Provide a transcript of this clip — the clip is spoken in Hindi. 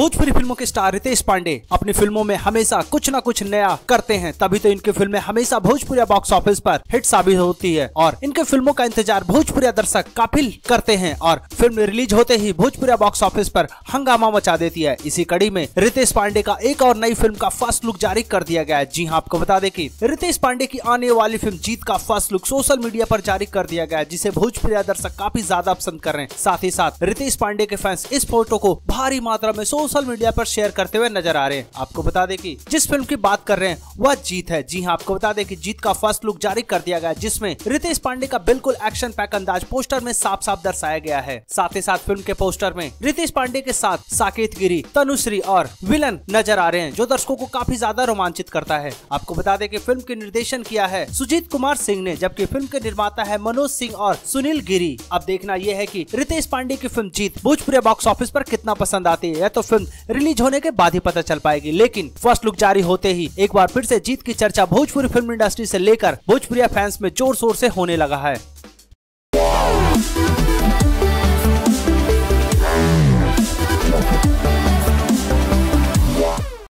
भोजपुरी फ़िल्मों के स्टार रितेश पांडे अपनी फ़िल्मों में हमेशा कुछ न कुछ नया करते हैं। तभी तो इनकी फ़िल्में हमेशा भोजपुरी बॉक्स ऑफ़िस पर हिट साबित होती है और इनके फ़िल्मों का इंतज़ार भोजपुरी दर्शक काफिल करते हैं और फ़िल्म रिलीज़ होते ही भोजपुरी बॉक्स ऑफ़िस पर हंगामा मचा देती है। इसी कड़ी में रितेश पांडे का एक और नई फ़िल्म का फ़र्स्ट लुक जारी कर दिया गया है। जी हाँ आपको बता दें कि रितेश पांडे की आने वाली फ़िल्म जीत का फ़र्स्ट लुक सोशल मीडिया पर जारी कर दिया गया जिसे भोजपुरी दर्शक काफ़ी ज़्यादा पसंद कर रहे हैं। साथ ही साथ रितेश पांडे के फैंस इस फ़ोटो को भारी मात्रा में सोशल मीडिया पर शेयर करते हुए नज़र आ रहे हैं। आपको बता दें कि जिस फ़िल्म की बात कर रहे हैं, वह जीत है। जी हाँ आपको बता दें कि जीत का फ़र्स्ट लुक जारी कर दिया गया जिसमें रितेश पांडे का बिल्कुल एक्शन पैक अंदाज पोस्टर में साफ़ साफ़ दर्शाया गया है। साथ ही साथ फ़िल्म के पोस्टर में रितेश पांडे के साथ साकेत गिरी, तनुश्री और विलन नज़र आ रहे हैं, जो दर्शकों को काफ़ी ज़्यादा रोमांचित करता है। आपको बता दें कि फ़िल्म के निर्देशन किया है सुजीत कुमार सिंह ने, जबकि फ़िल्म के निर्माता है मनोज सिंह और सुनील गिरी। अब देखना यह है की रितेश पांडे की film Jeet Bhojpuri box office आरोप कितना पसंद आती है तो फ़िल्म रिलीज़ होने के बाद ही पता चल पाएगी। लेकिन फ़र्स्ट लुक जारी होते ही एक बार फिर से जीत की चर्चा भोजपुरी फ़िल्म इंडस्ट्री से लेकर भोजपुरिया फैंस में ज़ोर शोर से होने लगा है।